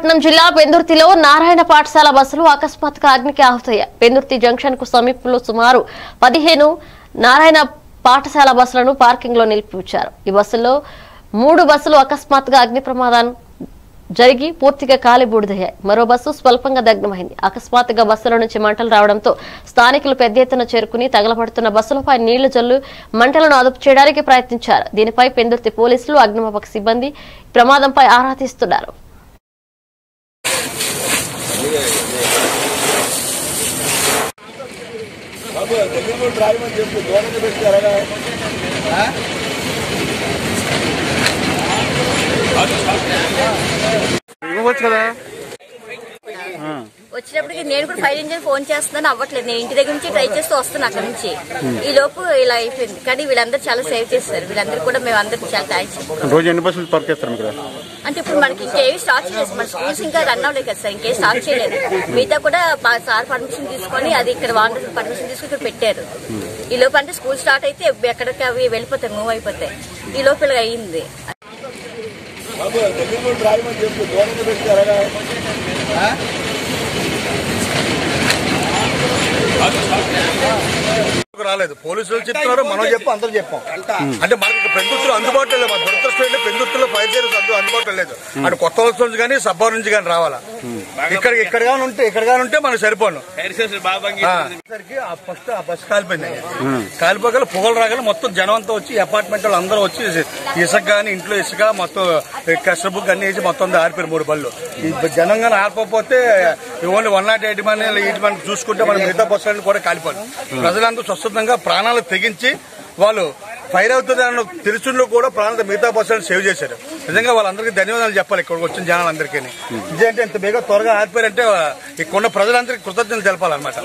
విశాఖపట్నం జిల్లా పెందుర్తిలో నారాయణ పాఠశాల బస్సులు అకస్మాత్తుగా అగ్నికి ఆహుతయ్యాయి. పెందుర్తి జంక్షన్కు సమీపంలో సుమారు పదిహేను నారాయణ పాఠశాల బస్సులను పార్కింగ్లో నిలిపి ఉంచారు ఈ బస్సుల్లో మూడు బస్సులు అకస్మాత్తుగా అగ్ని ప్రమాదం జరిగి పూర్తిగా కాలి బూడిదయ్యాయి మరో బస్సు స్వల్పంగా దగ్ధమైంది. అకస్మాత్తుగా బస్సుల నుంచి మంటలు రావడంతో స్థానికులు పెద్ద ఎత్తున చేరుకుని తగలబడుతున్న బస్సులపై నీళ్ళు జల్లు మంటలను అదుపు చేయడానికి ప్రయత్నించారు. దీనిపై పెందుర్తి పోలీసులు అగ్నిమాపక సిబ్బంది ప్రమాదంపై ఆరా తీస్తున్నారు. ఇవ్వచ్చు కదా వచ్చినప్పటికి నేను కూడా ఫైర్ ఇంజిన్ ఫోన్ చేస్తున్నాను అవ్వట్లేదు. నేను ఇంటి దగ్గర నుంచి ట్రై చేస్తూ వస్తాను అక్కడ నుంచి. ఈ లోపు ఇలా అయిపోయింది. కానీ వీళ్ళందరూ చాలా సేవ్ చేస్తారు. వీళ్ళందరూ కూడా మేము అందరికి చాలా థ్యాంక్స్ రోజు ఎన్ని బస్సులు పార్క్ చేస్తారు ఇక్కడ అంటే ఇప్పుడు మనకి ఇంకేవి స్టార్ట్ చేయలేదు. మన స్కూల్స్ ఇంకా రన్ అవ్వలేదు కదా సార్. ఇంకేం స్టార్ట్ చేయలేదు. మిగతా కూడా సార్ పర్మిషన్ తీసుకొని అది ఇక్కడ వాండర్ పర్మిషన్ తీసుకుని ఇక్కడ పెట్టారు. ఈ లోపు అంటే స్కూల్ స్టార్ట్ అయితే ఎక్కడికి అవి వెళ్ళిపోతాయి మూవ్ అయిపోతాయి. ఈ లోపు ఇలా అయ్యింది రాలేదు. పోలీసులు చెప్తున్నారు మనం చెప్పు అందరూ చెప్పాం. అంటే మనకి పెందుతులు అందుబాటులో లేదు మన దురదృష్టం సర్వీస్ అందు అందుబాటులో లేదు. అంటే కొత్త వలస నుంచి కానీ సబ్బా నుంచి కానీ రావాలా? ఇక్కడ ఇక్కడ కానీ ఉంటే ఇక్కడ కానీ ఉంటే మనకు సరిపోను. ఆ. ఫస్ట్ ఆ బస్ కాలిపోయింది కాలిపోగల పొగలు రాగల మొత్తం జనం అంతా వచ్చి అపార్ట్మెంట్ వాళ్ళు అందరూ వచ్చి ఇసుక కానీ ఇంట్లో ఇసుక మొత్తం కష్టబుక్ అన్ని వేసి మొత్తం అంతా ఆరిపోయారు మూడు బళ్ళు. జనం కానీ ఆరిపోతే ఓన్లీ వన్ నాట్ ఎయిట్ మంది ఎయిట్ మంది చూసుకుంటే మన మిగతా బస్సులను కూడా కాలిపోయి ప్రజలంతా స్వచ్ఛందంగా ప్రాణాలు తెగించి వాళ్ళు ఫైర్ అవుతుందని తెలుసుండో కూడా ప్రాణాలు మిగతా బస్సులను సేవ్ చేశారు. నిజంగా వాళ్ళందరికీ ధన్యవాదాలు చెప్పాలి ఇక్కడికి వచ్చిన జనాలందరికీ. ఇదేంటి ఇంత బేగా త్వరగా ఆరిపోయారంటే ఇక్కడ ఉన్న ప్రజలందరికీ కృతజ్ఞతలు తెలపాలన్నమాట.